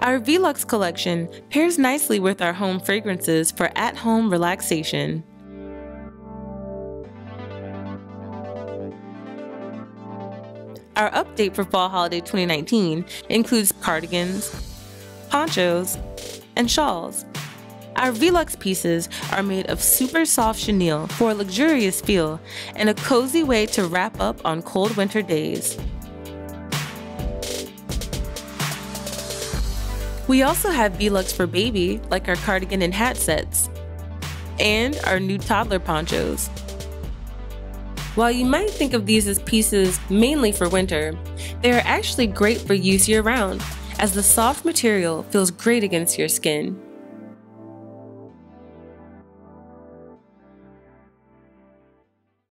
Our Vie Luxe collection pairs nicely with our home fragrances for at home relaxation. Our update for Fall Holiday 2019 includes cardigans, ponchos, and shawls. Our Vie Luxe pieces are made of super soft chenille for a luxurious feel and a cozy way to wrap up on cold winter days. We also have Vie Luxe for baby, like our cardigan and hat sets, and our new toddler ponchos. While you might think of these as pieces mainly for winter, they are actually great for use year round, as the soft material feels great against your skin.